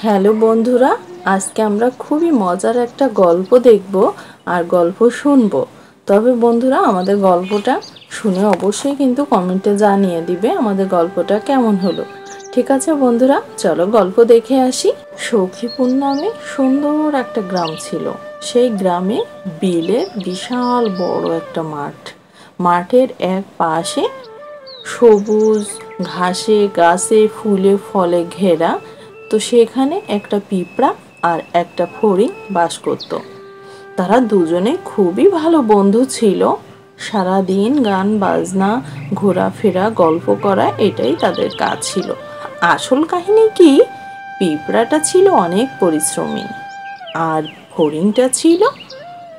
Hello বন্ধুরা, আজকে আমরা খুবই মজার একটা গল্প দেখব আর গল্প শুনব। তবে বন্ধুরা, আমাদের গল্পটা শুনে অবশ্যই কিন্তু কমেন্টে জানিয়ে দিবে আমাদের গল্পটা কেমন হলো। ঠিক আছে বন্ধুরা, চলো গল্প দেখে আসি। সখীপুর নামে সুন্দর একটা গ্রাম ছিল। সেই গ্রামে বিলের বিশাল বড় একটা মাঠ। মাঠের এক পাশে সবুজ ঘাসে গাছে ফুলে ফলে ঘেরা তো সেখানে একটা পিঁপড়া আর একটা ফড়িং বাস করত। তারা দুজনে খুবই ভালো বন্ধু ছিল। সারাদিন গান, বাজনা, ঘোরাফেরা, গল্প করা এটাই তাদের কাজ ছিল। আসল কাহিনী কি? পিঁপড়াটা ছিল অনেক পরিশ্রমী আর ফড়িংটা ছিল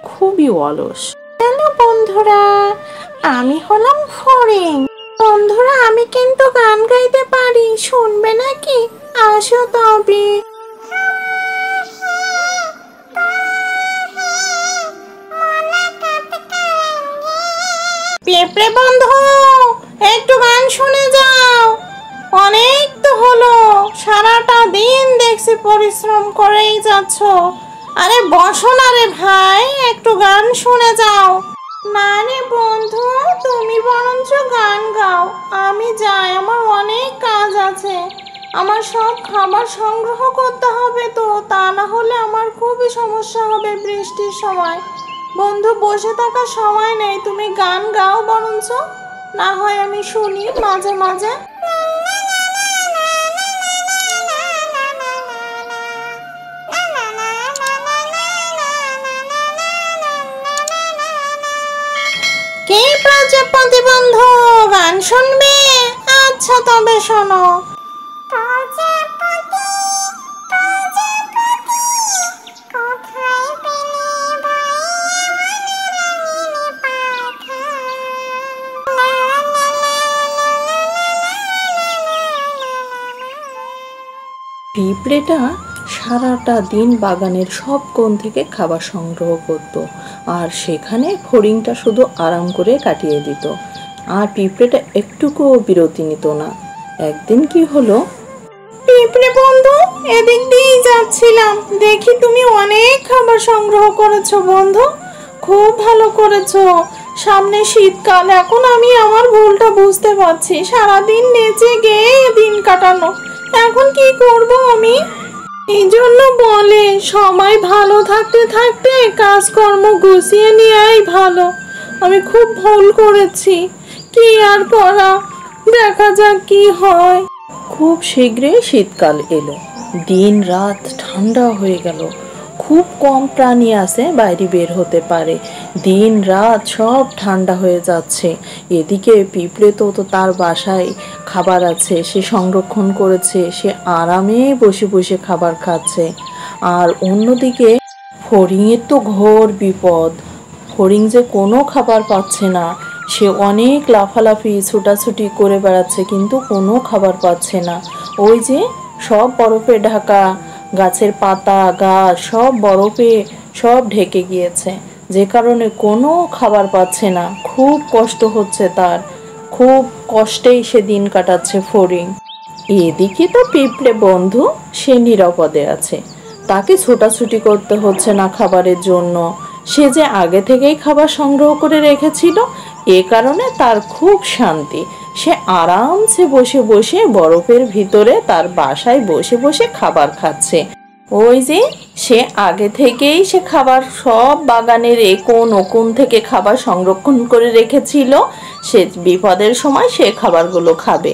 খুবই অলস। হ্যালো বন্ধুরা? আমি হলাম ফড়িং। বন্ধুরা, আমি কিন্তু গান গাইতে পারি। শুনবে নাকি? আসো তবে। পেঁপড়ে বন্ধু, একটু গান শুনে যাও। অনেক তো হলো, সারাটা দিন দেখছি পরিশ্রম করেই যাচ্ছ। আরে বসো না রে ভাই, একটু গান শুনে যাও। না রে বন্ধু, তুমি বরঞ্চ গান গাও। আমি যাই, আমার অনেক কাজ আছে। আমার সব খাবার সংগ্রহ করতে হবে তো, তা না হলে আমার খুবই সমস্যা হবে বৃষ্টির সময়। বন্ধু, বসে থাকার সময় নেই, তুমি গান গাও বরঞ্চ। না হয় আমি শুনি মাঝে মাঝে। কে প্রজাপতি বন্ধু গান শুনবে? আচ্ছা তবে শোনো। পিঁপড়েটা সারাটা দিন বাগানের সব কোণ থেকে খাবার সংগ্রহ করত। আর সেখানে ফড়িংটা শুধু আরাম করে কাটিয়ে দিত। আর পিঁপড়েটা একটুকুও বিরতি নিত না। একদিন কি হলো? পিঁপড়ে বন্ধু এদিক দিয়েই যাচ্ছিলাম। দেখি তুমি অনেক খাবার সংগ্রহ করেছ বন্ধু। খুব ভালো করেছ। সামনে শীতকাল, এখন আমি আমার ভুলটা বুঝতে পারছি। সারাদিন নেচে গেয়ে দিন কাটানো। এখন কি করব আমি? এই জন্য বলে সময় ভালো থাকতে থাকতে কাজকর্ম গুছিয়ে নেওয়াই ভালো। আমি খুব ভুল করেছি। কি আর করা? দেখা যাক কি হয়। খুব শীঘ্রই শীতকাল এলো। দিন রাত ঠান্ডা হয়ে গেল। খুব কম প্রাণী আছে বাইরে বের হতে পারে। দিন রাত সব ঠান্ডা হয়ে যাচ্ছে। এদিকে পিঁপড়ে তো তো তার বাসায় খাবার আছে, সে সংরক্ষণ করেছে, সে আরামে বসে বসে খাবার খাচ্ছে। আর অন্যদিকে ফড়িংয়ের তো ঘোর বিপদ। ফড়িং যে কোনো খাবার পাচ্ছে না। সে অনেক লাফালাফি, ছুটাছুটি করে বেড়াচ্ছে, কিন্তু কোনো খাবার পাচ্ছে না। ওই যে, সব বরফে ঢাকা, গাছের পাতা, গাছ, সব বরফে, সব ঢেকে গিয়েছে। যে কারণে কোনো খাবার পাচ্ছে না। খুব কষ্ট হচ্ছে তার। খুব কষ্টেই সে দিন কাটাচ্ছে ফড়িং। এদিকে তো পিঁপড়ে বন্ধু, সে নিরাপদে আছে। তাকে ছোটাছুটি করতে হচ্ছে না খাবারের জন্য। সে যে আগে থেকেই খাবার সংগ্রহ করে রেখেছিল, এ কারণে তার খুব শান্তি। সে আরামসে বসে বসে বরফের ভিতরে তার বাসায় বসে বসে খাবার খাচ্ছে। ওই যে সে আগে থেকেই সে খাবার সব বাগানের কোন ও কোন থেকে খাবার সংরক্ষণ করে রেখেছিল। সে বিপদের সময় সে খাবারগুলো খাবে।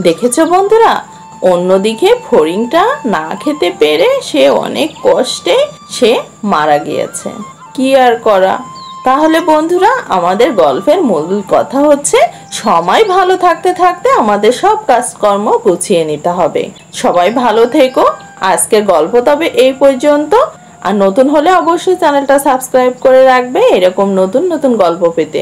দেখেছ বন্ধুরা? অন্যদিকে ফড়িংটা না খেতে পেরে সে অনেক কষ্টে সে মারা গিয়েছে। কি আর করা? তাহলে বন্ধুরা, আমাদের গল্পের মূল কথা হচ্ছে সময় ভালো থাকতে থাকতে আমাদের সব কাজকর্ম গুছিয়ে নিতে হবে। সবাই ভালো থেকো। আজকের গল্প তবে এই পর্যন্ত। আর নতুন হলে অবশ্যই চ্যানেলটা সাবস্ক্রাইব করে রাখবে, এরকম নতুন নতুন গল্প পেতে।